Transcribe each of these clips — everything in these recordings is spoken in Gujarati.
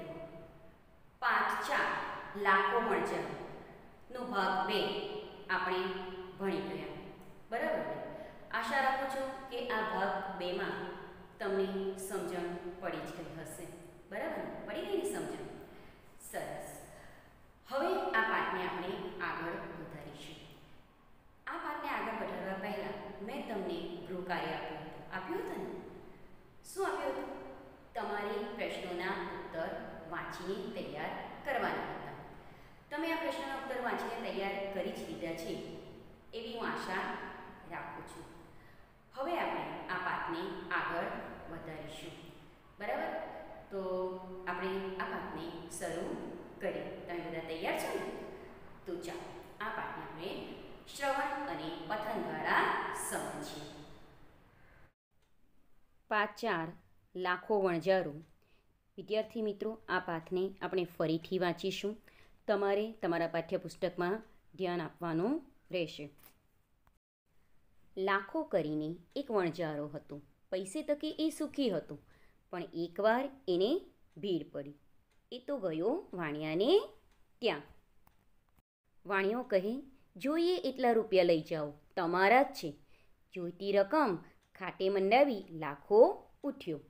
મિત્રો ચાર, લાખો મણજા ભાગ બે, આપણે ભણી ગયા. બરાબર? આશા રાખું છું કે આ ભાગ બેમાં તમને સમજણ પડી જ હશે. બરાબર? પડી ગઈ સમજણ? સરસ. હવે આ પાઠને આપણે આગળ વધારીશું આ પાઠને આગળ વધારવા પહેલાં મેં તમને ગૃહ કાર્ય આપ્યું હતું આપ્યું હતું ને શું આપ્યું હતું તમારે પ્રશ્નોના ઉત્તર વાંચીને તૈયાર કરવાના હતા તમે આ પ્રશ્નોના ઉત્તર વાંચીને તૈયાર કરી જ લીધા છે એવી હું આશા રાખું છું હવે આપણે આ પાઠને આગળ વધારીશું બરાબર? તો આપણે આ પાઠને શરૂ કરીએ. તમે બધા તૈયાર છો ને? તો ચાલો, આ પાઠને આપણે શ્રવણ અને પઠન દ્વારા સમજીએ. પાઠ ચાર, લાખો વણજારો વિદ્યાર્થી મિત્રો, આ પાઠને આપણે ફરીથી વાંચીશું. તમારે તમારા પાઠ્યપુસ્તકમાં ધ્યાન આપવાનું રહેશે. લાખો કરીને એક વણજારો હતો. પૈસે તકે એ સુખી હતો. પણ એકવાર એને ભીડ પડી. એ તો ગયો વાણિયાને ત્યાં. વાણિયો કહે, જોઈએ એટલા રૂપિયા લઈ જાઓ, તમારા જ છે. જોઈતી રકમ ખાટે મંડાવી લાખો ઉઠ્યો.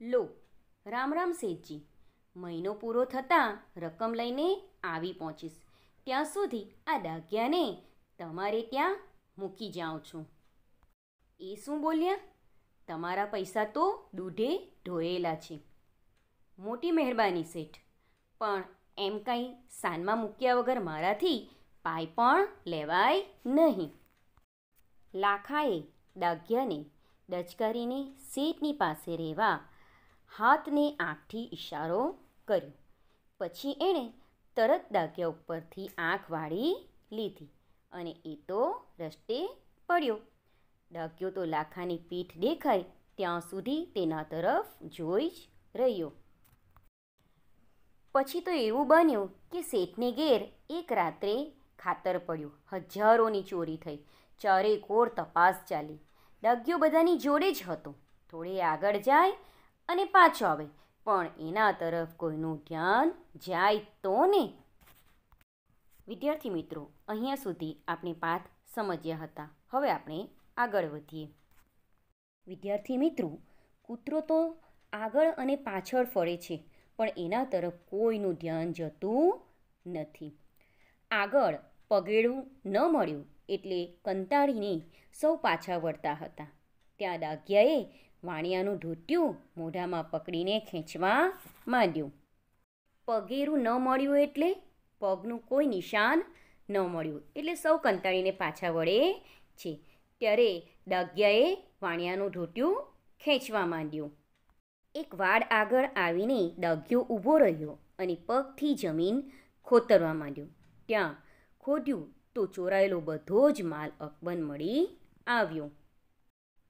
લો, રામ રામ શેઠજી. મહિનો પૂરો થતાં રકમ લઈને આવી પહોંચીશ. ત્યાં સુધી આ ડાઘિયાને તમારે ત્યાં મૂકી જાઉં છું. એ શું બોલ્યા? તમારા પૈસા તો દૂધે ઢોયેલા છે. મોટી મહેરબાની શેઠ. પણ એમ કાંઈ સાનમાં મૂક્યા વગર મારાથી પાય પણ લેવાય નહીં. લાખાએ દાગ્યાને ડચકારીને શેઠની પાસે રહેવા હાથને આંખથી ઇશારો કર્યો. પછી એણે તરત દાગ્યા ઉપરથી આંખ વાળી લીધી અને એ તો રસ્તે પડ્યો. ડાઘ્યો તો લાખાની પીઠ દેખાય, ત્યાં સુધી તેના તરફ જોઈ જ રહ્યો. પછી તો એવું બન્યું કે શેઠને ઘેર એક રાત્રે ખાતર પડ્યું. હજારોની ચોરી થઈ. ચારે કોર તપાસ ચાલી. ડગ્યો બધાની જોડે જ હતો. થોડે આગળ જાય અને પાછો આવે. પણ એના તરફ કોઈનું ધ્યાન જાય તો ને? વિદ્યાર્થી મિત્રો, અહીંયા સુધી આપણે પાઠ સમજ્યા હતા. હવે આપણે આગળ વધીએ. વિદ્યાર્થી મિત્રો, કૂતરો તો આગળ અને પાછળ ફરે છે, પણ એના તરફ કોઈનું ધ્યાન જતું નથી. આગળ પગેડું ન મળ્યું એટલે કંટાળીને સૌ પાછા વળતા હતા. ત્યાં ડાઘિયાએ વાણિયાનું ધોત્યું મોઢામાં પકડીને ખેંચવા માંડ્યું. પગેરું ન મળ્યું એટલે પગનું કોઈ નિશાન ન મળ્યું એટલે સૌ કંટાળીને પાછા વળે છે. ત્યારે ડાઘિયાએ વાણિયાનું ઢોટિયું ખેંચવા માંડ્યું. એક વાડ આગળ આવીને ડાઘ્યો ઊભો રહ્યો અને પગથી જમીન ખોતરવા માંડ્યો. ત્યાં ખોદ્યું તો ચોરાયેલો બધો જ માલ અકબંધ મળી આવ્યો.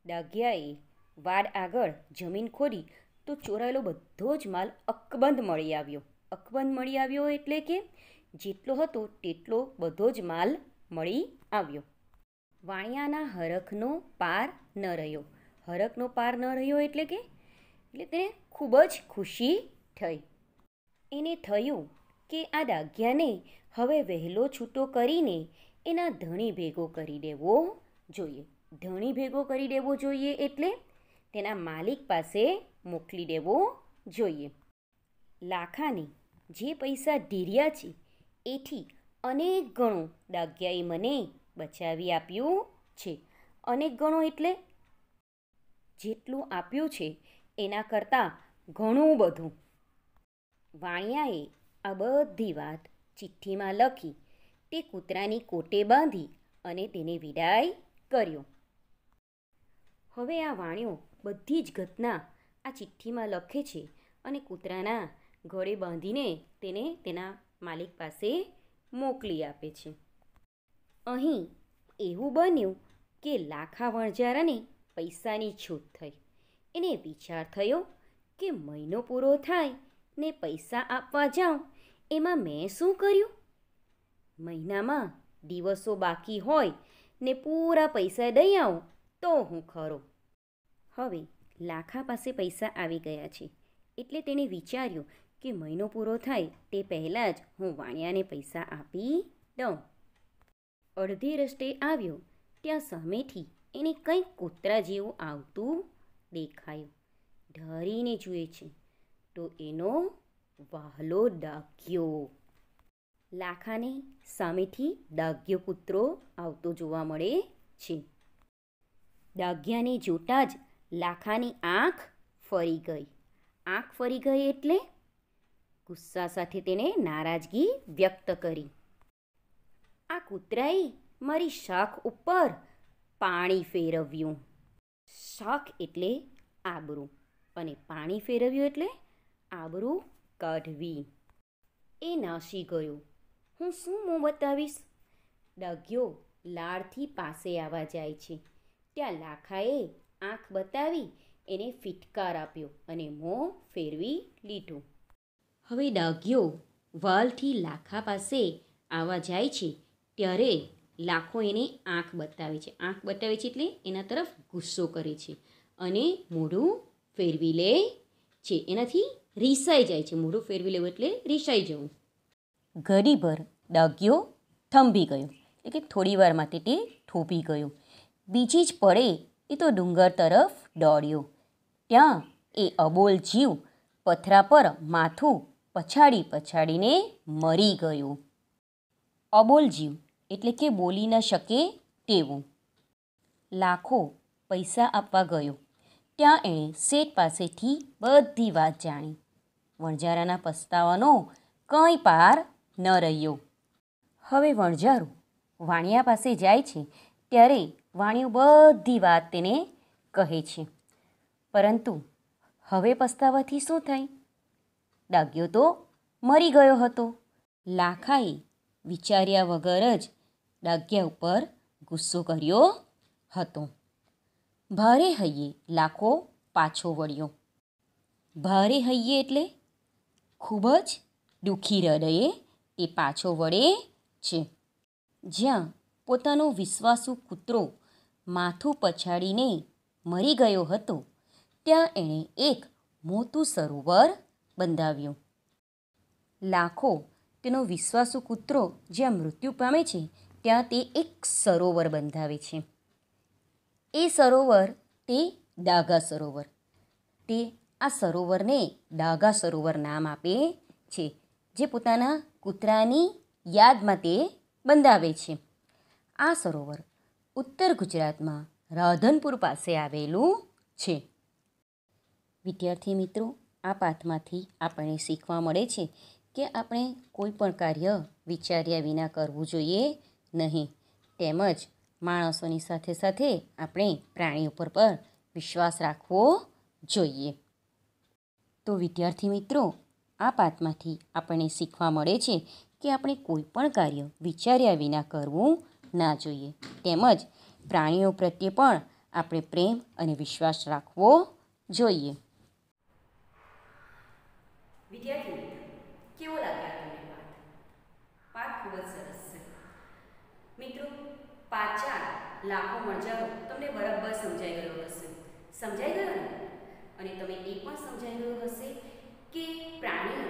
ડાઘિયાએ વાડ આગળ જમીન ખોદી તો ચોરાયેલો બધો જ માલ અકબંધ મળી આવ્યો. અકબંધ મળી આવ્યો એટલે કે જેટલો હતો તેટલો બધો જ માલ મળી આવ્યો. વાણિયાના હરખનો પાર ન રહ્યો. હરખનો પાર ન રહ્યો એટલે કે? એટલે તેને ખૂબ જ ખુશી થઈ. એને થયું કે આ દાગ્યાને હવે વહેલો છૂટો કરીને એના ધણી ભેગો કરી દેવો જોઈએ. ધણી ભેગો કરી દેવો જોઈએ એટલે તેના માલિક પાસે મોકલી દેવો જોઈએ. લાખાને જે પૈસા ધીર્યા છે, એથી અનેક ગણો દાગ્યાએ મને બચાવી આપ્યું છે. અનેક ગણો એટલે જેટલું આપ્યું છે એના કરતાં ઘણું બધું. વાણિયાએ આ બધી વાત ચિઠ્ઠીમાં લખી, તે કૂતરાની કોટે બાંધી અને તેને વિદાય કર્યો. હવે આ વાણિયો બધી જ ઘટના આ ચિઠ્ઠીમાં લખે છે અને કૂતરાના ઘરે બાંધીને તેને તેના માલિક પાસે મોકલી આપે છે. અહીં એવું બન્યું કે લાખા વણજારાને પૈસાની છૂટ થઈ. એને વિચાર થયો કે મહિનો પૂરો થાય ને પૈસા આપવા જાઉં, એમાં મેં શું કર્યું? મહિનામાં દિવસો બાકી હોય ને પૂરા પૈસા દઈ આવું, તો હું ખરો. હવે લાખા પાસે પૈસા આવી ગયા છે, એટલે તેણે વિચાર્યું કે મહિનો પૂરો થાય તે પહેલાં જ હું વાણિયાને પૈસા આપી દઉં. અડધે રસ્તે આવ્યો. ત્યાં સામેથી એને કંઈક કૂતરા જેવું આવતું દેખાયું. ઢરીને જુએ છે. તો એનો વાહલો ડાઘ્યો. લાખાને સામેથી ડાઘ્યો કૂતરો આવતો જોવા મળે છે. ડાગ્યાને જોતાં જ લાખાની આંખ ફરી ગઈ. આંખ ફરી ગઈ એટલે ગુસ્સા સાથે તેણે નારાજગી વ્યક્ત કરી. આ કૂતરાએ મારી શાખ ઉપર પાણી ફેરવ્યું. શાખ એટલે આબરૂ અને પાણી ફેરવ્યું એટલે આબરૂ કાઢવી. એ નાસી ગયો. હું શું મોં બતાવીશ? ડગ્યો લાળથી પાસે આવવા જાય છે. ત્યાં લાખાએ આંખ બતાવી એને ફિટકાર આપ્યો અને મોં ફેરવી લીધું. હવે ડાગ્યો વાલથી લાખા પાસે આવવા જાય છે. ત્યારે લાખો એને આંખ બતાવે છે. આંખ બતાવે છે એટલે એના તરફ ગુસ્સો કરે છે અને મોઢું ફેરવી લે છે. એનાથી રીસાઈ જાય છે. મોઢું ફેરવી લેવું એટલે રીસાઈ જવું. ઘડીભર ડગ્યો, થંભી ગયો. એટલે કે થોડી વાર માટે તે થોભી ગયો. બીજી જ પડે એ તો ડુંગર તરફ દોડ્યો. ત્યાં એ અબોલ જીવ પથરા પર માથું પછાડી પછાડીને મરી ગયું. અબોલ જીવ એટલે કે બોલી ન શકે તેવું. લાખો પૈસા આપવા ગયો. ત્યાં એણે શેઠ પાસેથી બધી વાત જાણી. વણઝારાના પસ્તાવાનો કંઈ પાર ન રહ્યો. હવે વણઝારો વાણિયા પાસે જાય છે ત્યારે વાણિયું બધી વાત તેને કહે છે. પરંતુ હવે પસ્તાવાથી શું થાય? ડાગ્યો તો મરી ગયો હતો. લાખાએ વિચાર્યા વગર જ ડાગ્યા ઉપર ગુસ્સો કર્યો હતો. ભારે હૈયે, લાખો પાછો વળ્યો. ભારે હૈયે એટલે? ખૂબ જ દુઃખી હૃદયે તે પાછો વળે છે. જ્યાં પોતાનો વિશ્વાસુ કૂતરો માથું પછાડીને મરી ગયો હતો, ત્યાં એણે એક મોટું સરોવર બંધાવ્યું. લાખો તેનો વિશ્વાસુ કૂતરો જ્યાં મૃત્યુ પામે છે ત્યાં તે એક સરોવર બંધાવે છે. એ સરોવર તે ડાઘા સરોવર. તે આ સરોવરને ડાઘા સરોવર નામ આપે છે, જે પોતાના કૂતરાની યાદમાં તે બંધાવે છે. આ સરોવર ઉત્તર ગુજરાતમાં રાધનપુર પાસે આવેલું છે. વિદ્યાર્થી મિત્રો, આ પાઠમાંથી આપણને શીખવા મળે છે કે આપણે કોઈ પણ કાર્ય વિચાર્યા વિના કરવું જોઈએ નહીં. તેમજ માણસોની સાથે સાથે આપણે પ્રાણીઓ પર પણ વિશ્વાસ રાખવો જોઈએ. તો વિદ્યાર્થી મિત્રો, આ પાઠમાંથી આપણને શીખવા મળે છે કે આપણે કોઈ પણ કાર્ય વિચાર્યા વિના કરવું ના જોઈએ. તેમજ પ્રાણીઓ પ્રત્યે પણ આપણે પ્રેમ અને વિશ્વાસ રાખવો જોઈએ. વિદ્યાર્થી કેવો લાગ્યો તમને પાઠ પાઠ ખૂબ જ સરસ છે મિત્રો ચાર લાખો મળજારો તમને બરાબર સમજાઈ ગયો હશે. સમજાઈ ગયો ને? અને તમે એ પણ સમજાઈ ગયો હશે કે પ્રાણીઓ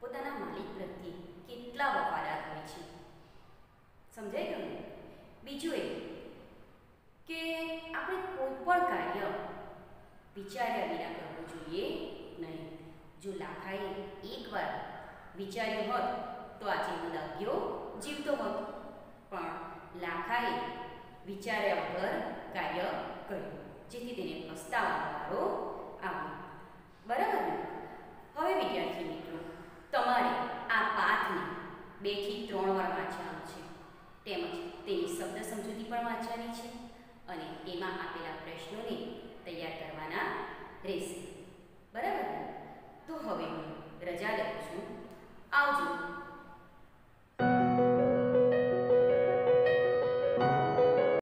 પોતાના માલિક પ્રત્યે કેટલા વફાદાર હોય છે. સમજાઈ ગયું બીજું એ કે આપણે કોઈ પણ કાર્ય વિચાર્યા વિના કરવું જોઈએ નહીં. જો લાખાએ એકવાર વિચાર્યું હોત તો આજે હું લાગ્યો જીવતો હોત. પણ લાખાએ વિચાર્યા વગર કાર્ય કર્યું. જેથી તેને પ્રસ્તાવ આવ્યો. બરાબર હવે વિદ્યાર્થી મિત્રો, તમારે આ પાઠને બેથી ત્રણ વાર વાંચવાનું છે. તેમજ તેની શબ્દ સમજૂતી પણ વાંચવાની છે અને એમાં આપેલા પ્રશ્નોને તૈયાર કરવાના રહેશે. બરાબર તો હવે હું રજા લઉં છું. આવજો.